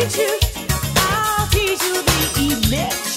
teach you, I'll teach you the immense.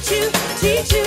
teach you, teach you.